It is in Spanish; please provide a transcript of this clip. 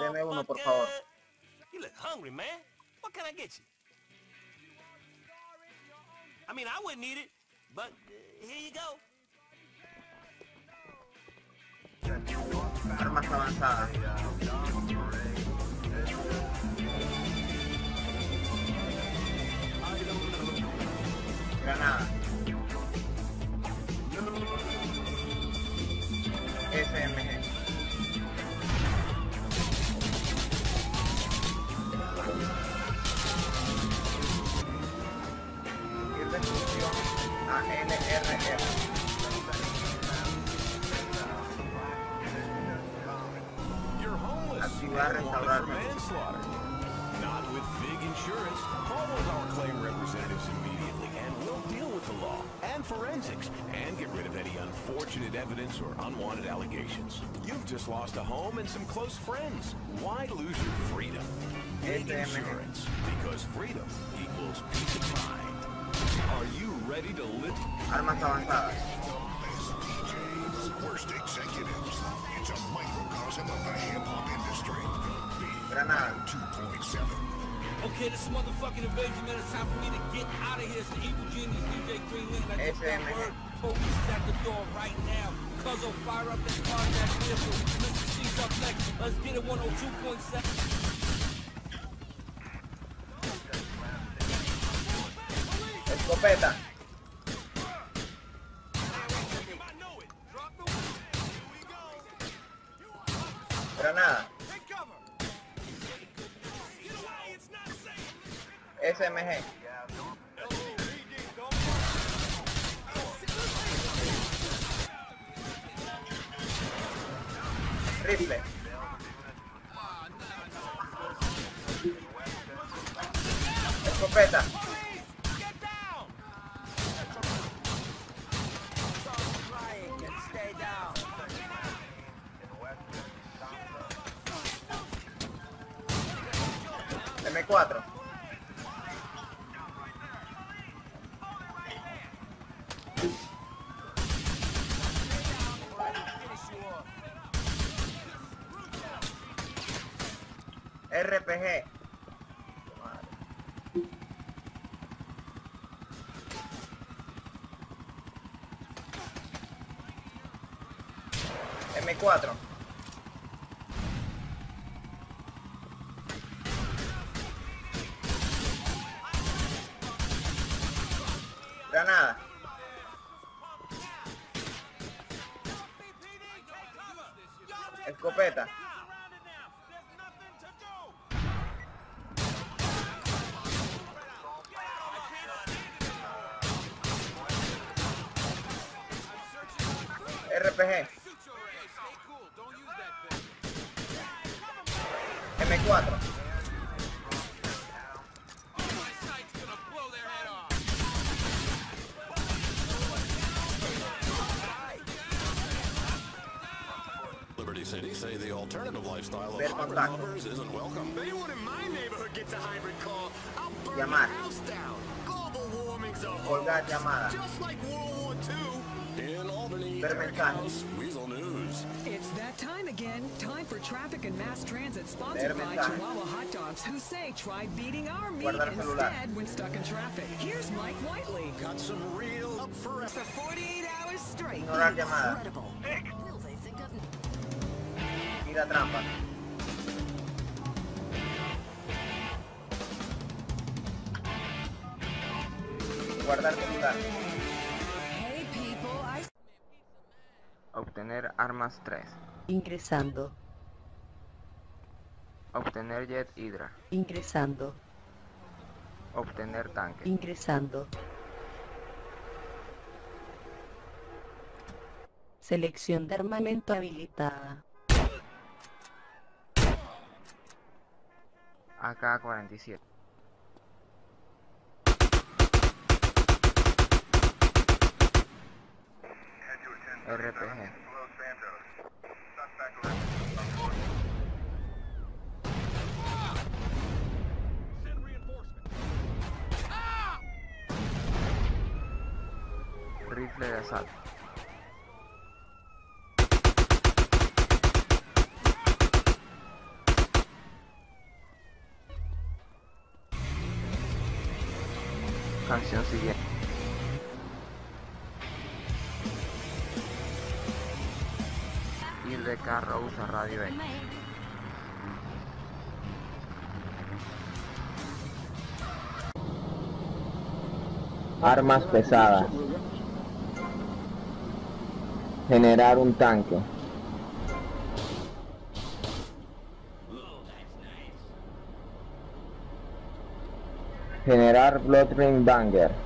Deme uno, por favor. You look hungry, man. What can I get you? I mean, I wouldn't eat it, but uh, here you go. Armas avanzadas. Activar and wanted restaurar. for manslaughter. Not with big Insurance. Call one of our claim representatives immediately and we'll deal with the law and forensics and get rid of any unfortunate evidence or unwanted allegations. You've just lost a home and some close friends. Why lose your freedom? SMG. Insurance. Because freedom equals peace of mind. Are you ready to live? Armas avanzadas. DJs, worst executives. It's a microcosm of the hip-hop industry. Granada. 2.7. Okay, this is motherfucking invasion, man. It's time for me to get out of here. It's the evil genius, DJ Green Lantern. I just got SMG. word. Police at the door right now. Cuzzo, fire up that car, that vehicle. Mr. C's up next. Let's get it 102.7. Escopeta. Granada. SMG. Rifle. Escopeta. M4. RPG. M4. Granada. Escopeta. RPG. M4. Liberty City say the alternative lifestyle of hybrid lovers isn't welcome. Anyone in my neighborhood gets a hybrid car, I'll burn Llamar. the house down. Global warming's a Colgar hoax, llamada. just like World War II. In Albany, Ver Eric mensaje. House, Weasel News. It's that time again. Time for traffic and mass transit sponsored Ver by. Chihuahua Hot Dogs, who say try beating our meat instead when stuck in traffic. Here's Mike Whiteley. Got some real up for us For 48 hours straight. Ignorar llamada. Incredible. Tira trampa. Guardar people, I... Obtener armas 3. Ingresando, Obtener jet hydra. ingresando, Obtener tanque. ingresando. Selección de armamento habilitada. AK-47. RPG. Rifle de asalto. Canción siguiente. Ir de carro usa radio. Armas pesadas. Generar un tanque. Generar Blood Ring Banger.